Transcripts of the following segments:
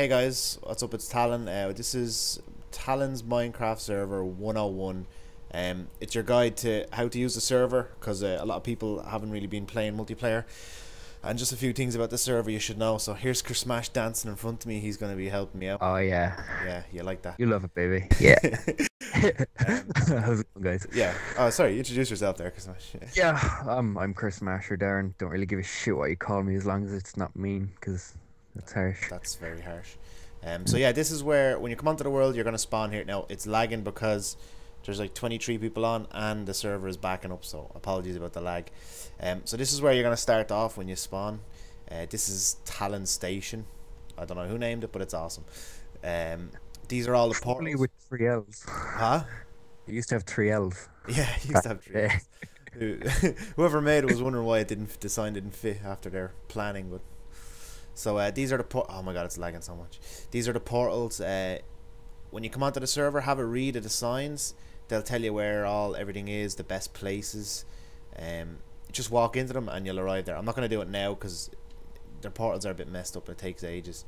Hey guys, what's up? It's Tallon. Uh, this is Tallon's Minecraft server 101. Um, it's your guide to how to use the server because uh, a lot of people haven't really been playing multiplayer. And just a few things about the server you should know. So here's Kersmash dancing in front of me. He's going to be helping me out. Oh yeah, Yeah, you like that? you love it, baby. Yeah. Um, How's it going, guys? yeah. Oh, sorry. Introduce yourself there, Kersmash. Yeah, um, I'm Chris Smasher, Darren. Don't really give a shit what you call me as long as it's not mean, because that's harsh. That's very harsh. Um, so yeah, this is where when you come onto the world, you're gonna spawn here. Now it's lagging because there's like 23 people on and the server is backing up. So apologies about the lag. Um, so this is where you're gonna start off when you spawn. Uh, this is Tallon Station. I don't know who named it, but it's awesome. Um, these are all the portals. with three L's. Huh? You used to have three L's. Yeah, you used to have three. Who- Whoever made it was wondering why it didn't design didn't fit after their planning, but so uh, these are the por- oh my god, it's lagging so much. These are the portals. Uh, when you come onto the server, have a read of the signs. They'll tell you where all everything is, the best places. Um, just walk into them and you'll arrive there. I'm not gonna do it now because their portals are a bit messed up. It takes ages.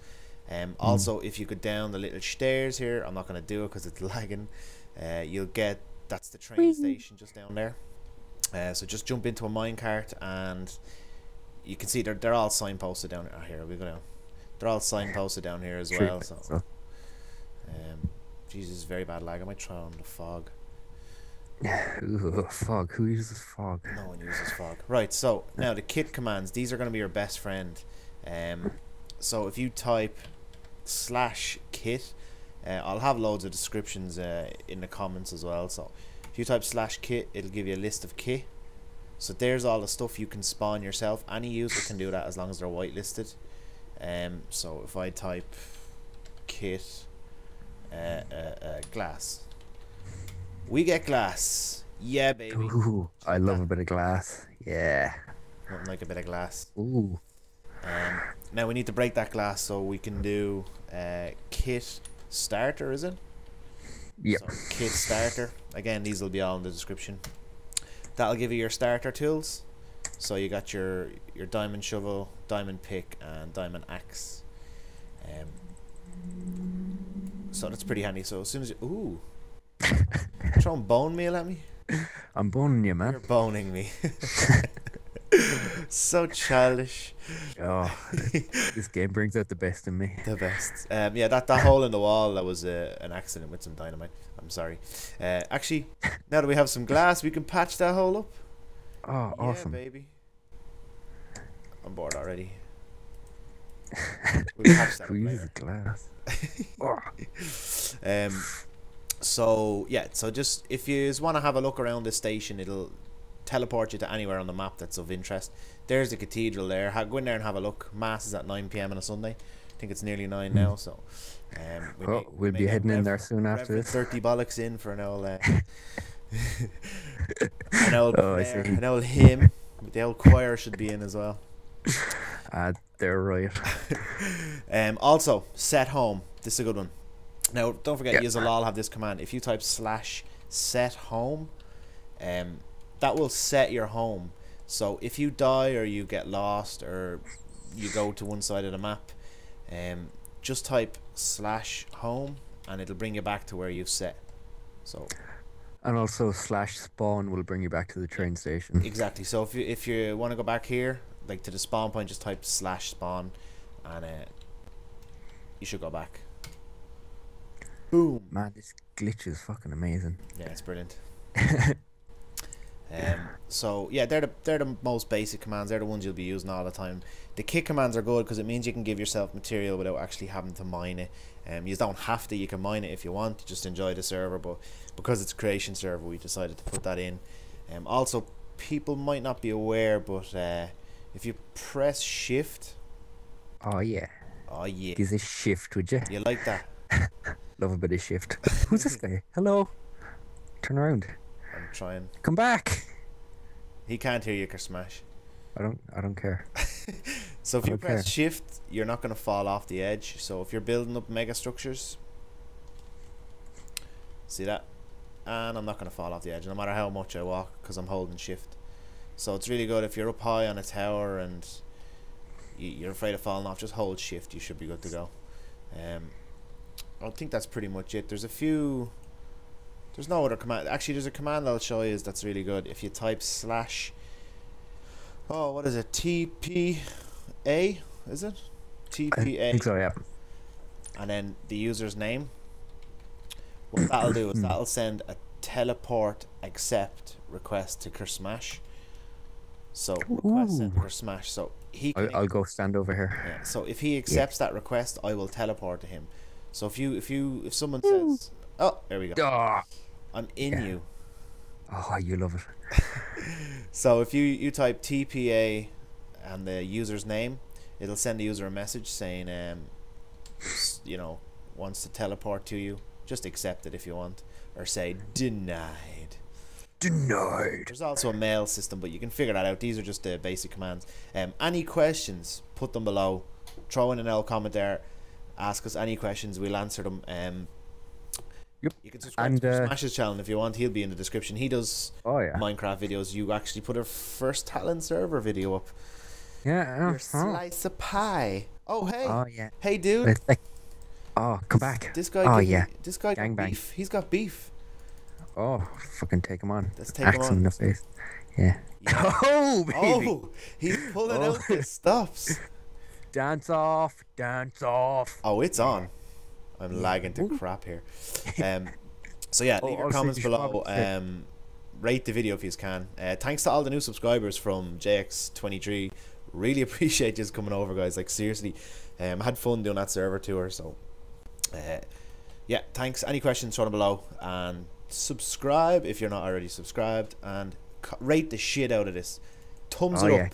Um, also, if you go down the little stairs here, I'm not gonna do it because it's lagging. Uh, you'll get that's the train station just down there. Uh, so just jump into a minecart and you can see they're they're all signposted down here. Oh, here we go down. They're all signposted down here as well. So, so. um, Jesus, very bad lag. I might try on the fog. Ooh, fog. Who uses fog? No one uses fog. Right. So now the kit commands. These are going to be your best friend. Um, so if you type slash kit, uh, I'll have loads of descriptions uh, in the comments as well. So if you type slash kit, it'll give you a list of kit. So there's all the stuff you can spawn yourself. Any user can do that as long as they're whitelisted. Um, so if I type kit uh, uh, uh, glass, we get glass. Yeah, baby. Ooh, I love a bit of glass. Yeah. Nothing like a bit of glass. Ooh. Um, now we need to break that glass so we can do uh, kit starter, is it? Yep. So kit starter. Again, these will be all in the description. That'll give you your starter tools. So you got your your diamond shovel, diamond pick, and diamond axe. Um, so that's pretty handy. So as soon as you ooh, throwing bone meal at me, I'm boning you, man. you're boning me. so childish. Oh, this game brings out the best in me. The best. Um, yeah, that, that hole in the wall that was uh, an accident with some dynamite. I'm sorry. Uh, actually, now that we have some glass, we can patch that hole up. Oh, awesome. Yeah, baby. I'm bored already. We'll patch that up Who glass? oh. Um, so yeah, so just if you just want to have a look around the station, it'll teleport you to anywhere on the map that's of interest. There's the cathedral there. Ha- Go in there and have a look. Mass is at 9 p.m. on a Sunday. I think it's nearly nine now. So um, we Oh, may- we we'll be heading in there soon after this. Thirty bollocks in for an old, uh, an old, Oh, I prayer, see. an old hymn. The old choir should be in as well. Ah, they're right. Um, also, set home. This is a good one. Now, don't forget, Yeah. you'll all have this command. If you type slash set home, um, that will set your home. So if you die or you get lost or you go to one side of the map, um, just type slash home and it'll bring you back to where you've set. So And also, slash spawn will bring you back to the train station. exactly. So if you if you want to go back here, like to the spawn point, just type slash spawn, and uh, you should go back. Boom. Man, this glitch is fucking amazing. Yeah, it's brilliant. um, so yeah, they're the they're the most basic commands. They're the ones you'll be using all the time. The kit commands are good because it means you can give yourself material without actually having to mine it. Um, you don't have to. You can mine it if you want. Just enjoy the server, but because it's a creation server, we decided to put that in. Um, also, people might not be aware, but uh, if you press shift, Oh, yeah. oh yeah, Gives a shift, would you? you like that? Love a bit of shift. Who's this guy? Hello? Turn around. Trying. Come back. He can't hear you, Smash. I don't. I don't care. So if you press shift, you're not going to fall off the edge. So if you're building up mega structures, see that? And I'm not going to fall off the edge no matter how much I walk because I'm holding shift. So it's really good if you're up high on a tower and you- you're afraid of falling off, just hold shift. You should be good to go. Um, I think that's pretty much it. There's a few. There's no other command. Actually, there's a command I'll show you is that's really good. If you type slash. Oh, what is it? TPA, is it? I TPA, think so, yeah. and then the user's name. What that'll do is Hmm. that'll send a teleport accept request to Kersmash. So request sent to Ooh. Kersmash. So he can I'll, I'll go stand over here. yeah. So if he accepts that request, I will teleport to him. So if you if you if someone says, "Oh, there we go. Ah! I'm in Yeah. you." Oh, you love it. So if you you type TPA and the user's name, it'll send the user a message saying, um, you know, wants to teleport to you. Just accept it if you want, or say denied. Denied. There's also a mail system, but you can figure that out. These are just the basic commands. Um, any questions? Put them below. Throw in an L comment there. Ask us any questions. We'll answer them. Um, Yep. You can subscribe And, to uh, Smash's channel if you want. He'll be in the description. He does Oh, yeah. Minecraft videos. You actually put a first Tallon server video up. Yeah. Your uh, oh. slice of pie. Oh hey, Oh, yeah. hey dude. Like, oh, come back. This guy. Oh, yeah. This guy got Gangbang. beef. He's got beef. Oh, fucking take him on. Let's take him on. in the face. Yeah. Yeah. Oh, baby. Oh, he's pulling Oh. out the stops. Dance off. Dance off. Oh, it's on. I'm lagging to crap here. Um, so yeah, Oh, leave your comments below. Um, rate the video if you can. Uh, thanks to all the new subscribers from JX23. Really appreciate you coming over, guys. Like seriously, um, I had fun doing that server tour. So, uh, yeah, thanks. Any questions, throw them below and subscribe if you're not already subscribed and rate the shit out of this. Thumbs Oh, it yeah. up.